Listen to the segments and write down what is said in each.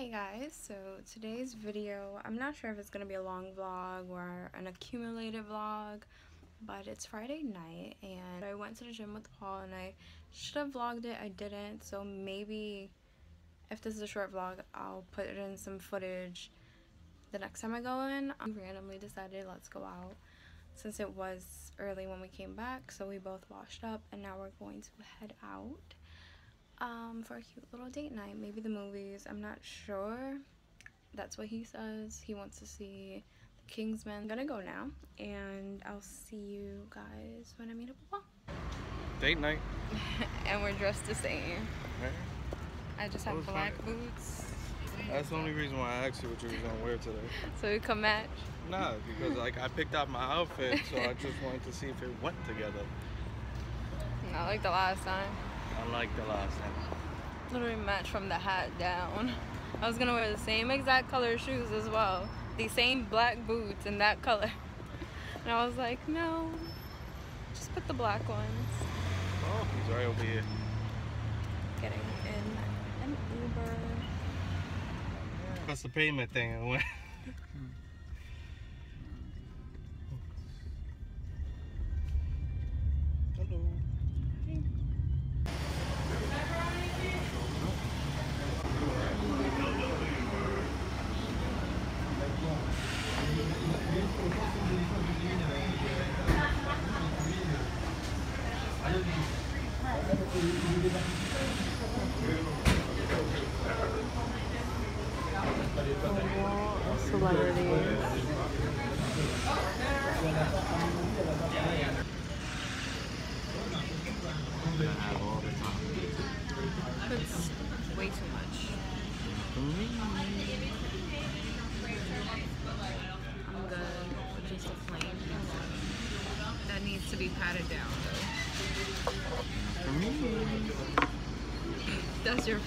Hey guys, so today's video, I'm not sure if it's going to be a long vlog or an accumulated vlog, but it's Friday night and I went to the gym with Paul and I should have vlogged it, I didn't, so maybe if this is a short vlog, I'll put it in some footage the next time I go in. I randomly decided let's go out since it was early when we came back, so we both washed up and now we're going to head out um, for a cute little date night. Maybe the movies. I'm not sure. That's what he says. He wants to see the Kingsman. I'm gonna go now, and I'll see you guys when I meet up with Paul. Date night. and we're dressed the same. Right. I just have black boots. That's the only reason why I asked you what you was gonna wear today. So we can match? Nah, because like I picked out my outfit, so I just wanted to see if it went together. Not like the last time. Unlike the last time. Literally match from the hat down. I was gonna wear the same exact color shoes as well. The same black boots in that color. And I was like, no, just put the black ones. Oh, he's right over here. Getting in an Uber. That's the payment thing. Hmm. That's your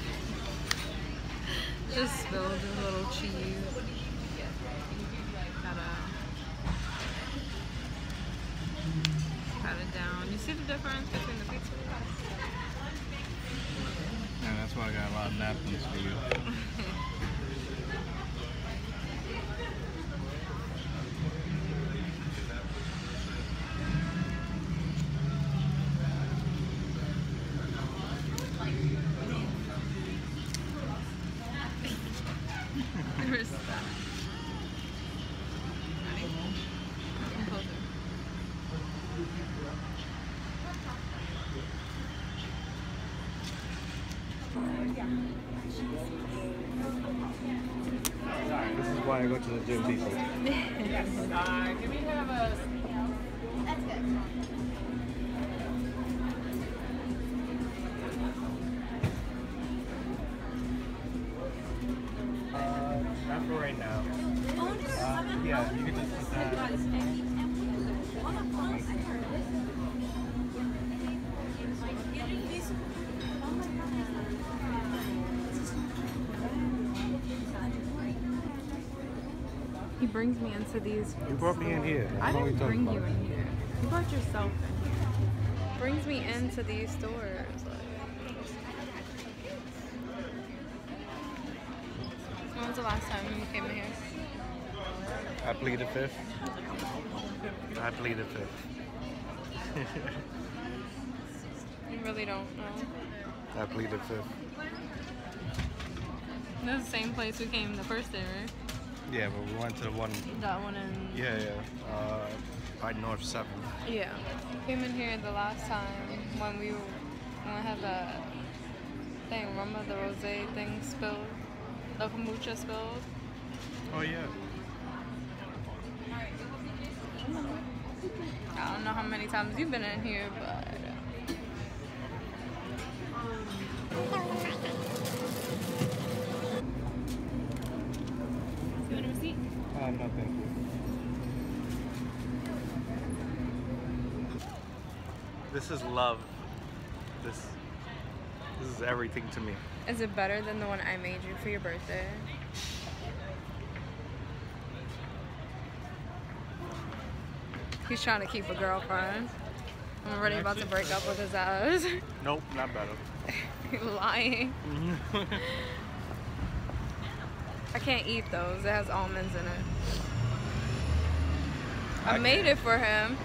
just spilled a little cheese. Pat it down. You see the difference between the pizza? Yeah, that's why I got a lot of napkins for you. This is why I go to the gym, people. brings me into these. You brought me in here. I That's didn't bring you in here. You brought yourself in here. Brings me into these stores. When was the last time you came in here? I pleaded fifth. I pleaded fifth. You really don't know. I pleaded fifth. This is the same place we came the first day, right? Yeah, but we went to the one. That one in. Yeah, yeah. Uh, by North Seven. Yeah. Came in here the last time when we when I had that thing. Remember the rose thing spilled? The kombucha spilled? Oh yeah. I don't know how many times you've been in here, but. Receipt? Uh, no, thank you. This is love. This this is everything to me. Is it better than the one I made you for your birthday? He's trying to keep a girlfriend. I'm already about to break up with his ass. Nope, not better. You're lying. I can't eat those. It has almonds in it. I I made it for him,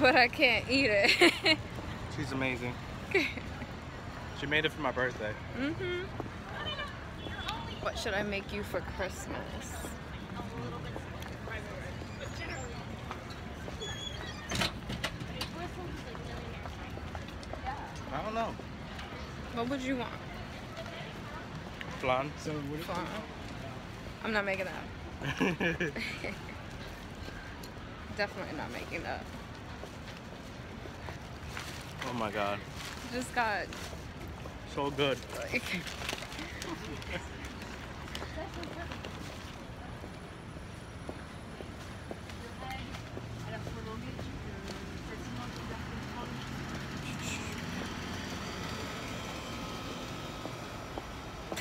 but I can't eat it. She's amazing. She made it for my birthday. mhm. What should I make you for Christmas? I don't know. What would you want? Flan. So what if Flan. I'm not making that. Definitely not making that. oh my god. Just got So good. like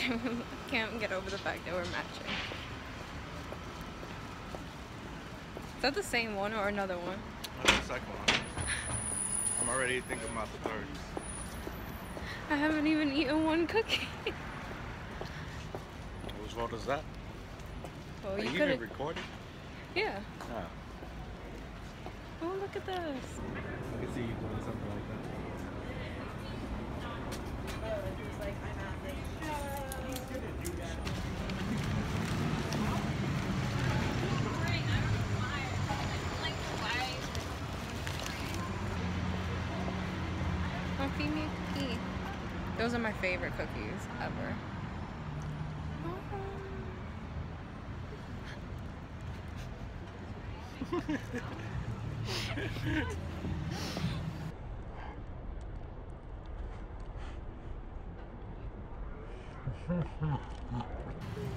Can't get over the fact that we're matching. Is that the same one or another one? That's the second one. I'm already thinking about the third. I haven't even eaten one cookie. Whose fault is that? well, Are you you even recording? Yeah. Oh. Oh, look at this. I can see you doing something like that. Oh, feed me a cookie. Those are my favorite cookies ever.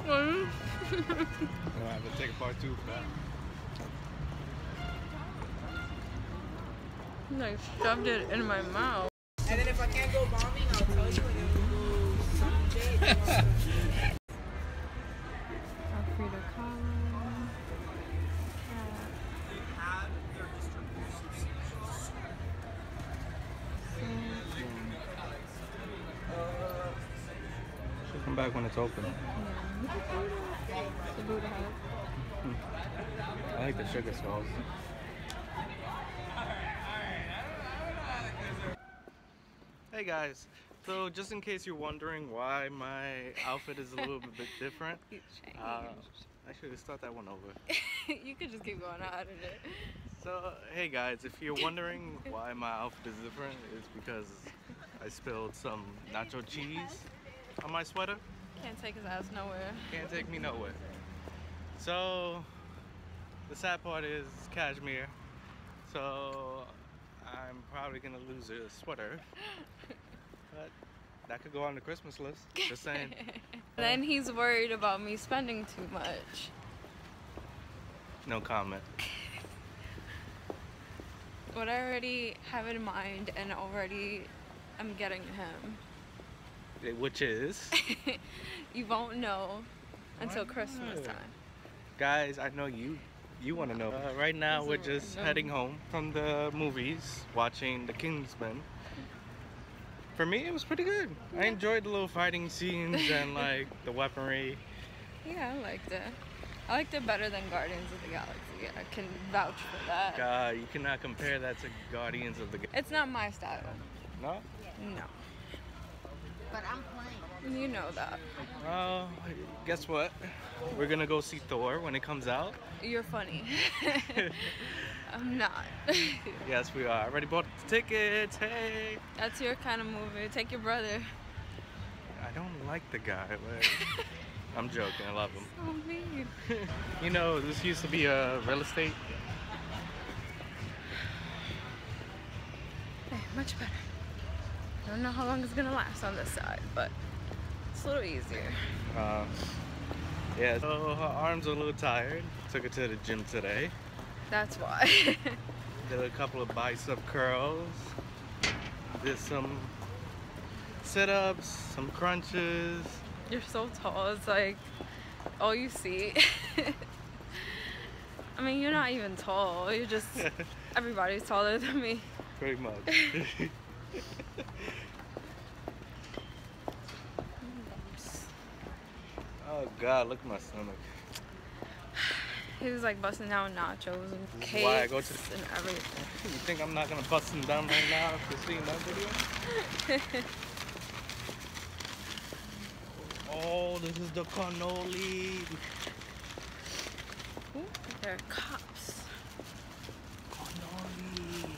Mm. I'm gonna have to take a part two for that. I shoved it in my mouth. Alfredo column. She'll come back when it's open. The Buddha. I like the sugar sauce. Hey guys, so just in case you're wondering why my outfit is a little bit different, uh. I should have start that one over. you could just keep going out of it. So, hey guys, if you're wondering why my outfit is different, it's because I spilled some nacho cheese on my sweater. Can't take his ass nowhere. Can't take me nowhere. So, the sad part is cashmere. So, I'm probably gonna lose a sweater. But that could go on the Christmas list. Just saying. then he's worried about me spending too much. No comment. What I already have in mind and already I'm getting him. Which is, you won't know until Christmas time. guys, I know you. You want to know. Uh, right now, we're just heading home from the movies, watching The Kingsman. For me, it was pretty good. I enjoyed the little fighting scenes and like the weaponry. Yeah, I liked it. I liked it better than Guardians of the Galaxy. I can vouch for that. God, you cannot compare that to Guardians of the. Galaxy. It's not my style. No. No. But I'm playing. You know that. Well, guess what? We're gonna go see Thor when it comes out. You're funny. I'm not. Yes, we are. Already bought the tickets. Hey. That's your kind of movie. Take your brother. I don't like the guy, but I'm joking. I love him. So mean. you know, this used to be a real estate. Hey, much better. I don't know how long it's gonna last on this side, but it's a little easier. Uh, yeah, so her arms are a little tired. Took her to the gym today. That's why. Did a couple of bicep curls. Did some sit-ups, some crunches. You're so tall. It's like all you see. I mean, you're not even tall. You're just everybody's taller than me. Pretty much. Oh god, look at my stomach. He was like busting down nachos and cakes why I go to the- and everything. You think I'm not gonna bust them down right now after seeing that video? Oh, this is the cannoli. Ooh, there are cops. Cannoli.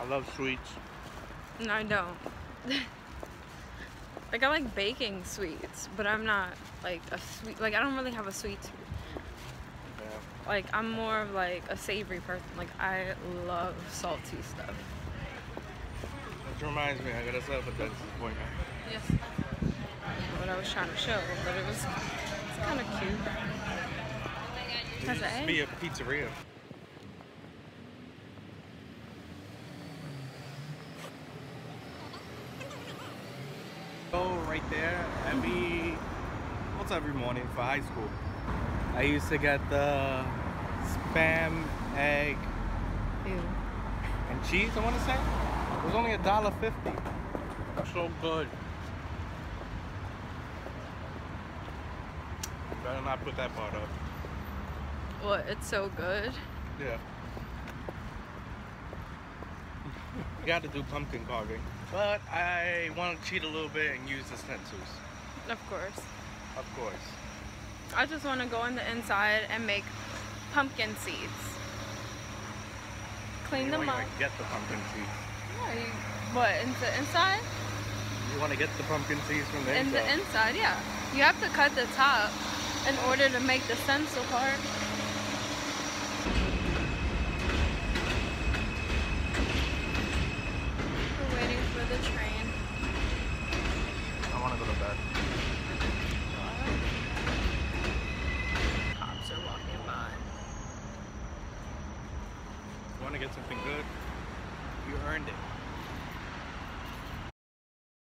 I love sweets. No, I don't. like I like baking sweets, but I'm not like a sweet. Like I don't really have a sweet. Like I'm more of like a savory person. Like I love salty stuff. Which reminds me, I gotta set up a dentist appointment. Yes. What I was trying to show, but it was it's kind of cute. It Has used an to be a pizzeria. Oh, right there, every, what's every morning for high school? I used to get the spam, egg, Ew. and cheese, I want to say. It was only a dollar fifty. So good. Better not put that part up. What? It's so good. Yeah. You got to do pumpkin carving. But I want to cheat a little bit and use the stencils. Of course. Of course. I just want to go on the inside and make pumpkin seeds. Clean you them up. get the pumpkin seeds. Yeah, you, what? Into inside? You want to get the pumpkin seeds from the In inside. the inside, yeah. You have to cut the top in order to make the stencil part.